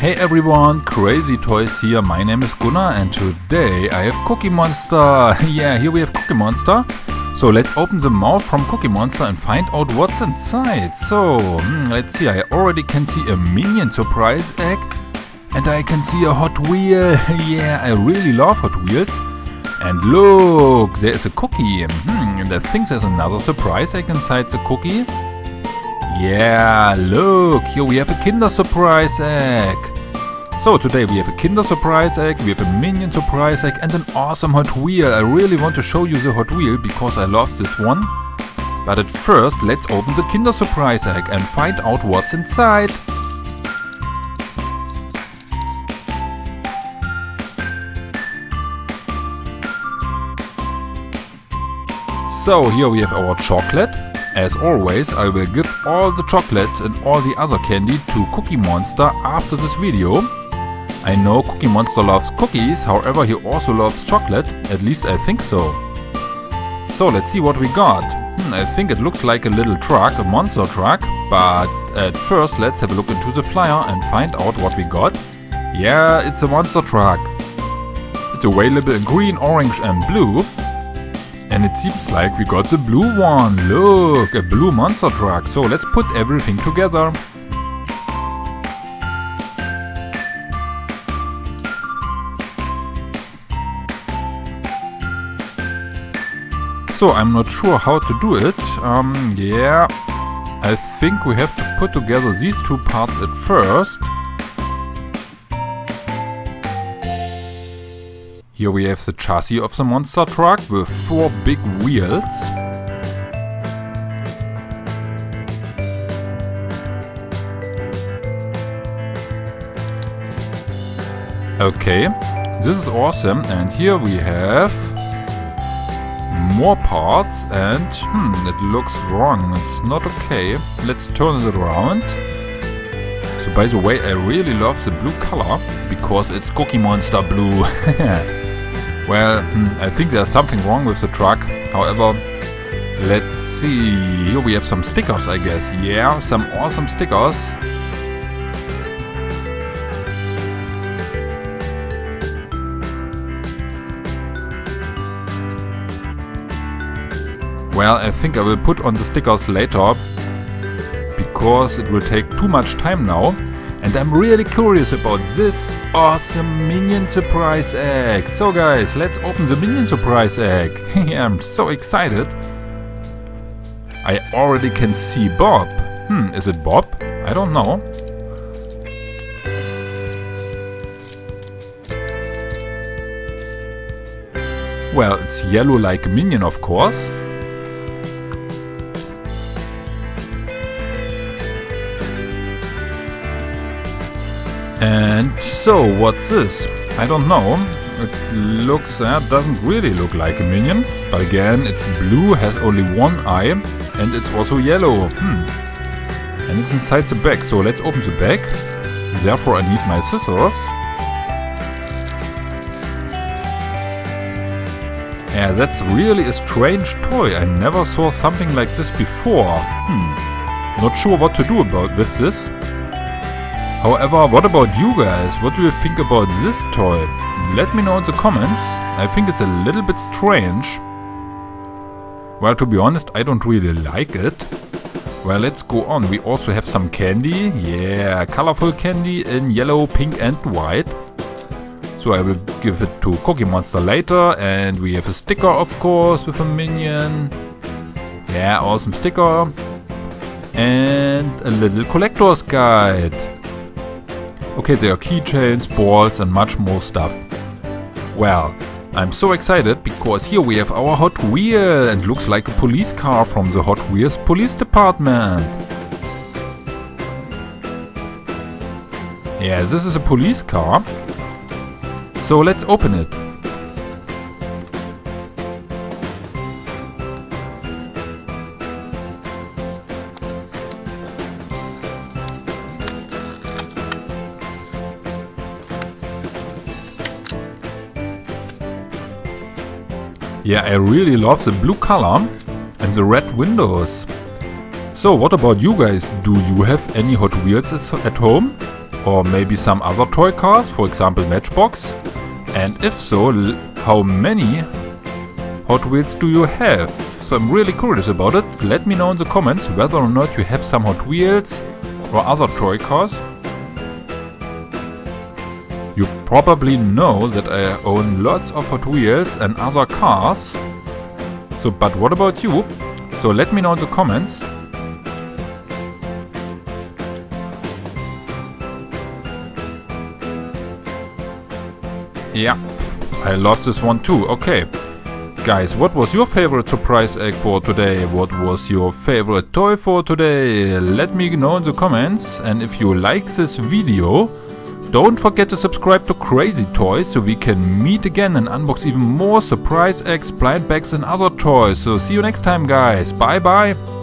Hey everyone, Crazy Toys here, my name is Gunnar and today I have Cookie Monster. yeah, here we have Cookie Monster. So let's open the mouth from Cookie Monster and find out what's inside. So, hmm, let's see, I already can see a Minion surprise egg and I can see a Hot Wheel. yeah, I really love Hot Wheels. And look, there is a cookie. Hmm, and I think there's another surprise egg inside the cookie. Yeah, look, here we have a Kinder Surprise egg. So today we have a Kinder Surprise egg, we have a Minion Surprise egg and an awesome Hot Wheel. I really want to show you the Hot Wheel because I love this one. But at first let's open the Kinder Surprise egg and find out what's inside. So here we have our chocolate as always, I will give all the chocolate and all the other candy to Cookie Monster after this video. I know Cookie Monster loves cookies, however he also loves chocolate, at least I think so. So let's see what we got. Hmm, I think it looks like a little truck, a monster truck, but at first let's have a look into the flyer and find out what we got. Yeah, it's a monster truck. It's available in green, orange and blue. And it seems like we got the blue one. Look, a blue monster truck. So let's put everything together. So I'm not sure how to do it. Um, yeah, I think we have to put together these two parts at first. Here we have the chassis of the monster truck with four big wheels. Okay, this is awesome and here we have more parts and hmm, it looks wrong, it's not okay. Let's turn it around. So by the way, I really love the blue color because it's Cookie Monster blue. Well, hmm, I think there's something wrong with the truck. However, let's see. Here we have some stickers, I guess. Yeah, some awesome stickers. Well, I think I will put on the stickers later because it will take too much time now. And I'm really curious about this awesome Minion Surprise Egg. So guys, let's open the Minion Surprise Egg. I'm so excited. I already can see Bob. Hmm, is it Bob? I don't know. Well, it's yellow like a minion, of course. And so, what's this? I don't know. It looks, uh, doesn't really look like a minion. But again, it's blue, has only one eye, and it's also yellow. Hmm. And it's inside the bag, so let's open the bag. Therefore I need my scissors. Yeah, that's really a strange toy. I never saw something like this before. Hmm. Not sure what to do about with this. However, what about you guys? What do you think about this toy? Let me know in the comments. I think it's a little bit strange. Well, to be honest, I don't really like it. Well, let's go on. We also have some candy. Yeah, colorful candy in yellow, pink and white. So I will give it to Cookie Monster later. And we have a sticker, of course, with a minion. Yeah, awesome sticker. And a little collector's guide. Okay, there are keychains, balls and much more stuff. Well, I'm so excited because here we have our Hot Wheel and looks like a police car from the Hot Wheels police department. Yeah, this is a police car. So let's open it. Yeah, I really love the blue color and the red windows. So what about you guys? Do you have any Hot Wheels at home? Or maybe some other toy cars, for example Matchbox? And if so, how many Hot Wheels do you have? So I'm really curious about it. Let me know in the comments whether or not you have some Hot Wheels or other toy cars. You probably know that I own lots of Hot Wheels and other cars. So, but what about you? So let me know in the comments. Yeah, I lost this one too. Okay. Guys, what was your favorite surprise egg for today? What was your favorite toy for today? Let me know in the comments. And if you like this video, don't forget to subscribe to Crazy Toys so we can meet again and unbox even more surprise eggs, blind bags and other toys. So see you next time guys. Bye bye.